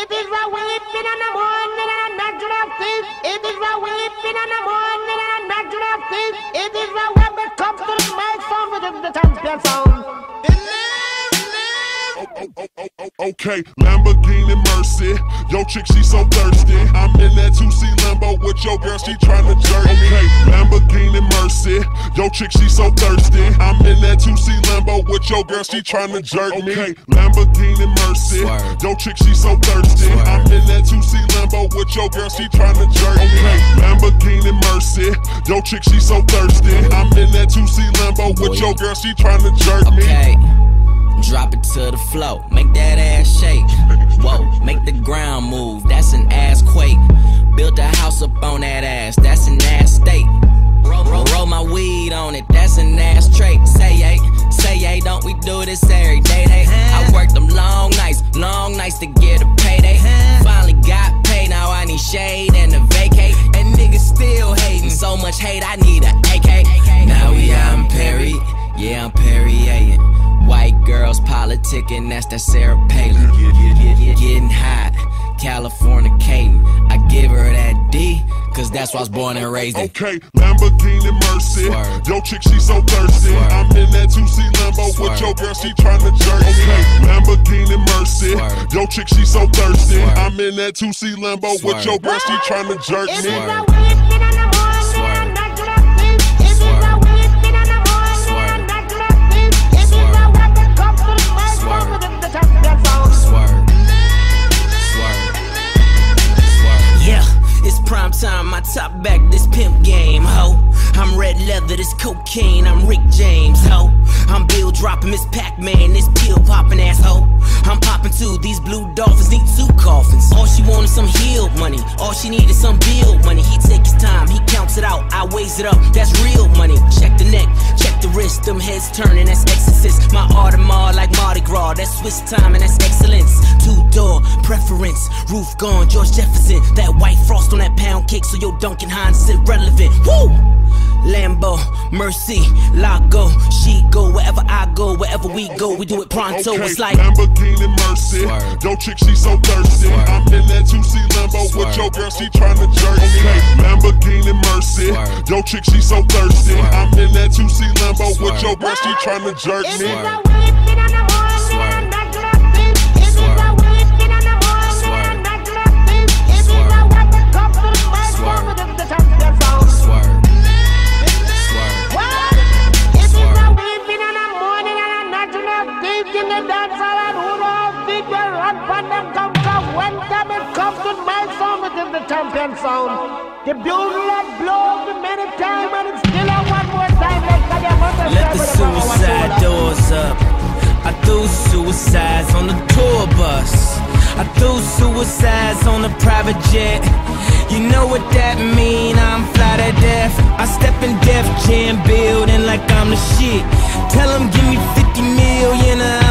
It is a weeping in the morning and a natural thief. It is a weeping in the morning and a natural thief. It is a when it comes to the mic sound with the champion sound. Oh, oh, oh, okay, Lamborghini Mercy. Yo, chick, she so thirsty. I'm in that 2C Lambo with your girl, she tryna jerk me. Okay, Lamborghini Mercy. Yo, chick, she so thirsty. I'm in that 2C Lambo with your girl, she tryna jerk me. Okay, Lamborghini Mercy. Yo, chick, she so thirsty. I'm in that 2C Lambo with your girl, she tryna jerk me. Okay, Lamborghini Mercy. Yo, chick, she so thirsty. I'm in that 2C Lambo with your girl, she tryna jerk me. Okay. Drop it to the flow, make that ass shake. Whoa, make the ground move, that's an ass quake. Built a house up on that ass, that's an ass state. Roll, roll, roll my weed on it, that's an ass trait. Say yay, say yay, don't we do this every day? They, I worked them long nights, long nights to get a payday. Finally got paid, now I need shade and a vacate. And niggas still hating, so much hate, I need a AK. Now we I'm Perry, yeah, I'm Perry Perrier. White girls politicking, that's that Sarah Palin. Getting hot, California Caden. I give her that D, cause that's why I was born and raised in. Okay, Lamborghini Mercy. Swerve. Yo, chick, she so thirsty. Swerve. I'm in that 2C Lambo with Swerve. your girl, she tryna jerk me. Okay, Lamborghini Mercy. Swerve. Yo, chick, she so thirsty. Swerve. I'm in that 2C Lambo with Swerve. your girl, she tryna jerk It is me. Top back, this pimp game, ho. I'm red leather, this cocaine, I'm Rick James, ho. I'm Bill dropping Miss Pac-Man, this pill popping asshole. I'm popping too, these blue dolphins need two coffins. All she wanted some healed money, all she needed some bill money. He take his time, he counts it out, I weighs it up, that's real money. Check the neck, check the wrist, them heads turning, that's exorcist. My Audemars like Mardi Gras, that's Swiss time and that's excellence. Two door preference, roof gone, George Jefferson. That white frost on that pound cake, so your Duncan Hines is irrelevant. Woo! Lambo, Mercy, Lago, she go wherever I go, wherever we go, we do it pronto. Okay, It's like Lamborghini Mercy. Swerve. Yo, chick, she so thirsty. Swerve. I'm in that 2C Lambo with Swerve. your girl, she tryna jerk me. Okay, Lamborghini Mercy. Swerve. Yo, chick, she so thirsty. Swerve. I'm in that 2C Lambo with your girl, she tryna jerk It is me. Sound. The bugle that blows me many times and it's still a one more time like Let the suicide doors up. I threw suicides on the tour bus. I threw suicides on the private jet. You know what that mean? I'm fly to death. I step in Def Jam building like I'm the shit. Tell 'em give me 50 million uh,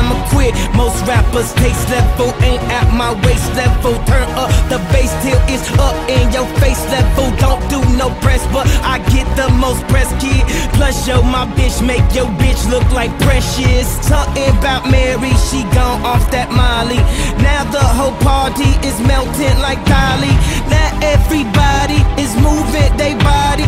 rappers taste level ain't at my waist level. Turn up the bass till it's up in your face level. Don't do no press, but I get the most press, kid. Plus, yo, my bitch make your bitch look like precious. Talking about Mary, she gone off that Molly. Now the whole party is melting like Dali. Now everybody is moving they body.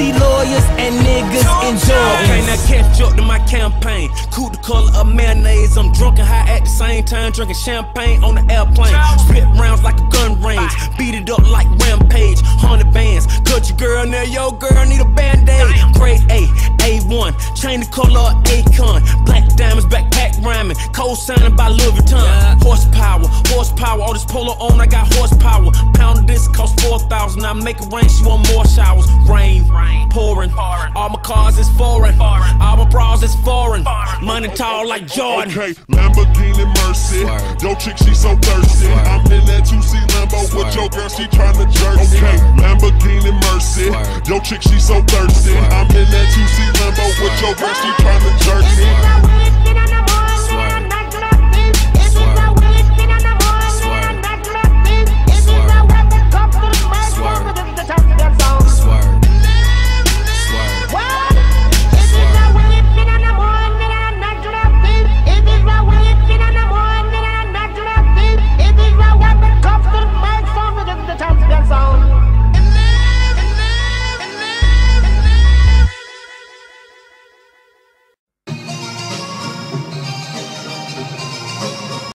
Gon' see lawyers and niggas enjoy. Okay, now catch up to my campaign. Cool the color of mayonnaise. I'm drunk and high at the same time, drinking champagne on the airplane. Spit rounds like a gun range. Beat it up like rampage. Hundred bands. Cut your girl now, yo girl need a band-aid. Grade A, A1. Chain the color of Akon. Black diamonds, backpack rhyming. Cold signing by Louis Vuitton. Horsepower, horsepower. All this polo on, I got horsepower. 4,000. I make it rain, she want more showers. Rain, rain pouring. All my cars is foreign. All my bras is foreign. Money tall like Jordan. Okay, Lamborghini Mercy. Swerve. Yo, chick, she so thirsty. Swerve. I'm in that 2C Lambo with your girl, she tryna jerk me. Okay, Lamborghini Mercy. Swerve. Yo, chick, she so thirsty. Swerve. I'm in that 2C Lambo with your girl, she